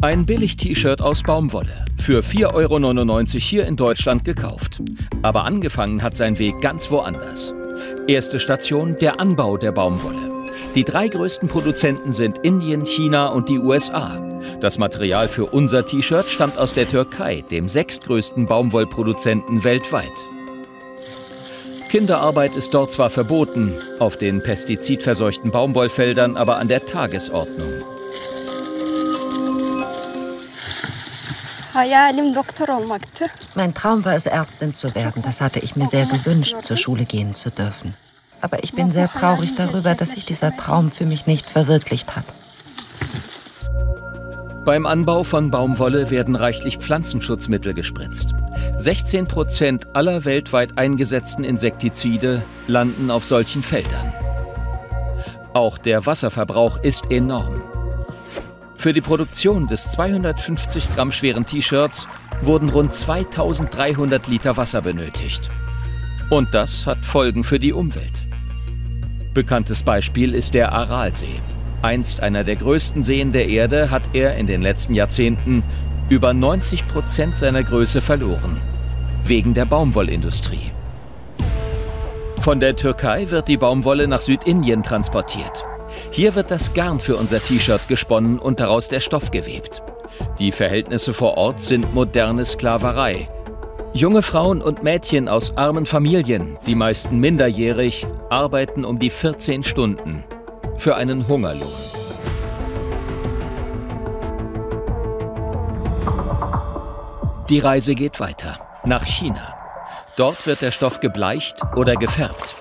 Ein Billig-T-Shirt aus Baumwolle. Für 4,99 Euro hier in Deutschland gekauft. Aber angefangen hat sein Weg ganz woanders. Erste Station der Anbau der Baumwolle. Die drei größten Produzenten sind Indien, China und die USA. Das Material für unser T-Shirt stammt aus der Türkei, dem sechstgrößten Baumwollproduzenten weltweit. Kinderarbeit ist dort zwar verboten, auf den pestizidverseuchten Baumwollfeldern aber an der Tagesordnung. Mein Traum war es, Ärztin zu werden. Das hatte ich mir sehr gewünscht, zur Schule gehen zu dürfen. Aber ich bin sehr traurig darüber, dass sich dieser Traum für mich nicht verwirklicht hat. Beim Anbau von Baumwolle werden reichlich Pflanzenschutzmittel gespritzt. 16 Prozent aller weltweit eingesetzten Insektizide landen auf solchen Feldern. Auch der Wasserverbrauch ist enorm. Für die Produktion des 250 Gramm schweren T-Shirts wurden rund 2300 Liter Wasser benötigt. Und das hat Folgen für die Umwelt. Bekanntes Beispiel ist der Aralsee. Einst einer der größten Seen der Erde hat er in den letzten Jahrzehnten über 90 Prozent seiner Größe verloren. Wegen der Baumwollindustrie. Von der Türkei wird die Baumwolle nach Südindien transportiert. Hier wird das Garn für unser T-Shirt gesponnen und daraus der Stoff gewebt. Die Verhältnisse vor Ort sind moderne Sklaverei. Junge Frauen und Mädchen aus armen Familien, die meisten minderjährig, arbeiten um die 14 Stunden für einen Hungerlohn. Die Reise geht weiter, nach China. Dort wird der Stoff gebleicht oder gefärbt.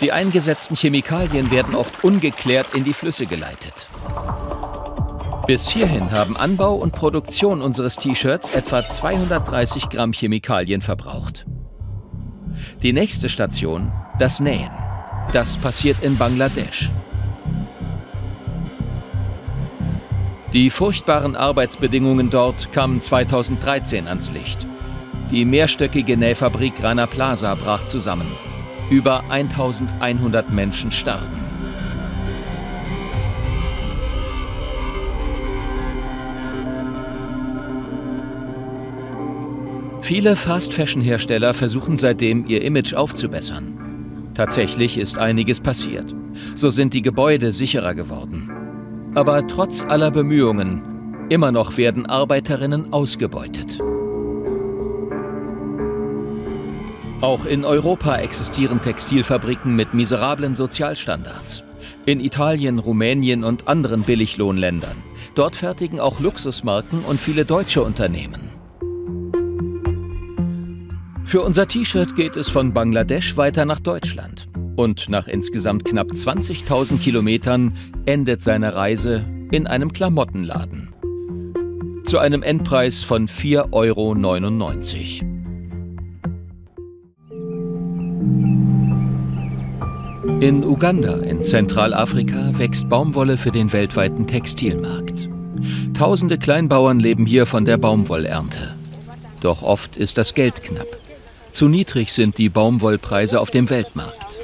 Die eingesetzten Chemikalien werden oft ungeklärt in die Flüsse geleitet. Bis hierhin haben Anbau und Produktion unseres T-Shirts etwa 230 Gramm Chemikalien verbraucht. Die nächste Station, das Nähen. Das passiert in Bangladesch. Die furchtbaren Arbeitsbedingungen dort kamen 2013 ans Licht. Die mehrstöckige Nähfabrik Rana Plaza brach zusammen. Über 1100 Menschen starben. Viele Fast-Fashion-Hersteller versuchen seitdem, ihr Image aufzubessern. Tatsächlich ist einiges passiert. So sind die Gebäude sicherer geworden. Aber trotz aller Bemühungen, immer noch werden Arbeiterinnen ausgebeutet. Auch in Europa existieren Textilfabriken mit miserablen Sozialstandards. In Italien, Rumänien und anderen Billiglohnländern. Dort fertigen auch Luxusmarken und viele deutsche Unternehmen. Für unser T-Shirt geht es von Bangladesch weiter nach Deutschland. Und nach insgesamt knapp 20.000 Kilometern endet seine Reise in einem Klamottenladen. Zu einem Endpreis von 4,99 Euro. In Uganda in Zentralafrika wächst Baumwolle für den weltweiten Textilmarkt. Tausende Kleinbauern leben hier von der Baumwollernte. Doch oft ist das Geld knapp. Zu niedrig sind die Baumwollpreise auf dem Weltmarkt.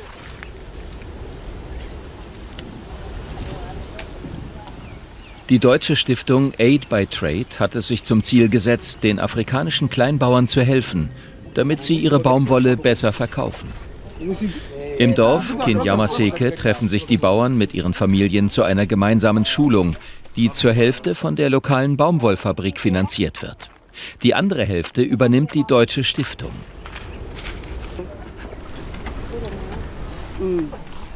Die deutsche Stiftung Aid by Trade hat es sich zum Ziel gesetzt, den afrikanischen Kleinbauern zu helfen, damit sie ihre Baumwolle besser verkaufen. Im Dorf Kinyamaseke treffen sich die Bauern mit ihren Familien zu einer gemeinsamen Schulung, die zur Hälfte von der lokalen Baumwollfabrik finanziert wird. Die andere Hälfte übernimmt die Deutsche Stiftung.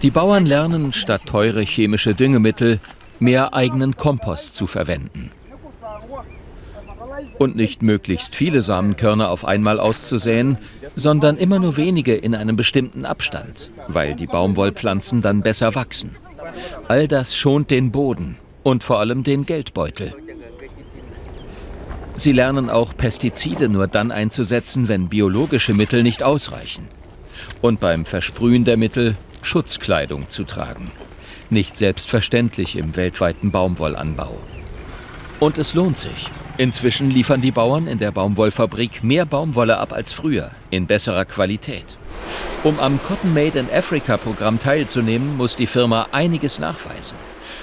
Die Bauern lernen, statt teure chemische Düngemittel mehr eigenen Kompost zu verwenden und nicht möglichst viele Samenkörner auf einmal auszusäen, sondern immer nur wenige in einem bestimmten Abstand, weil die Baumwollpflanzen dann besser wachsen. All das schont den Boden und vor allem den Geldbeutel. Sie lernen auch Pestizide nur dann einzusetzen, wenn biologische Mittel nicht ausreichen. Und beim Versprühen der Mittel Schutzkleidung zu tragen. Nicht selbstverständlich im weltweiten Baumwollanbau. Und es lohnt sich. Inzwischen liefern die Bauern in der Baumwollfabrik mehr Baumwolle ab als früher, in besserer Qualität. Um am Cotton Made in Africa Programm teilzunehmen, muss die Firma einiges nachweisen.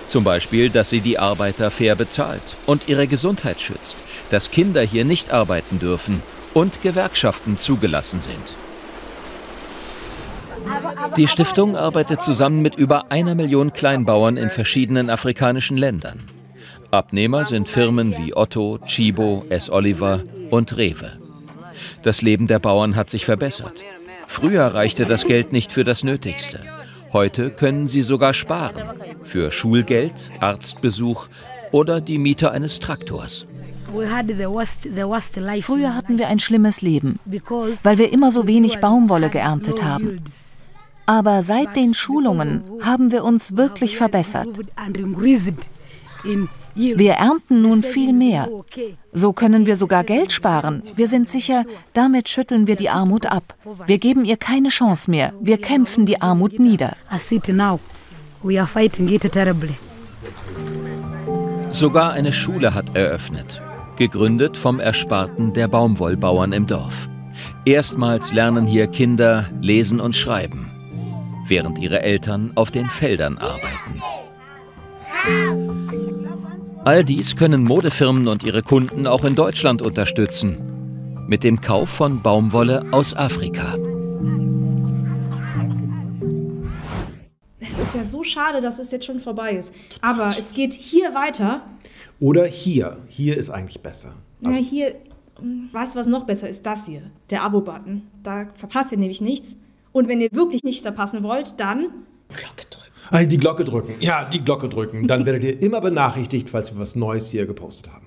Zum Beispiel, dass sie die Arbeiter fair bezahlt und ihre Gesundheit schützt, dass Kinder hier nicht arbeiten dürfen und Gewerkschaften zugelassen sind. Die Stiftung arbeitet zusammen mit über einer Million Kleinbauern in verschiedenen afrikanischen Ländern. Abnehmer sind Firmen wie Otto, Chibo, S. Oliver und Rewe. Das Leben der Bauern hat sich verbessert. Früher reichte das Geld nicht für das Nötigste. Heute können sie sogar sparen. Für Schulgeld, Arztbesuch oder die Miete eines Traktors. Früher hatten wir ein schlimmes Leben, weil wir immer so wenig Baumwolle geerntet haben. Aber seit den Schulungen haben wir uns wirklich verbessert. Wir ernten nun viel mehr. So können wir sogar Geld sparen. Wir sind sicher, damit schütteln wir die Armut ab. Wir geben ihr keine Chance mehr. Wir kämpfen die Armut nieder. Sogar eine Schule hat eröffnet, gegründet vom Ersparten der Baumwollbauern im Dorf. Erstmals lernen hier Kinder lesen und schreiben, während ihre Eltern auf den Feldern arbeiten. All dies können Modefirmen und ihre Kunden auch in Deutschland unterstützen. Mit dem Kauf von Baumwolle aus Afrika. Es ist ja so schade, dass es jetzt schon vorbei ist. Aber es geht hier weiter. Oder hier. Hier ist eigentlich besser. Also ja, hier. Weißt du, was noch besser ist? Das hier. Der Abo-Button. Da verpasst ihr nämlich nichts. Und wenn ihr wirklich nichts verpassen wollt, dann. Glocke drücken. Die Glocke drücken. Ja, die Glocke drücken. Dann werdet ihr immer benachrichtigt, falls wir was Neues hier gepostet haben.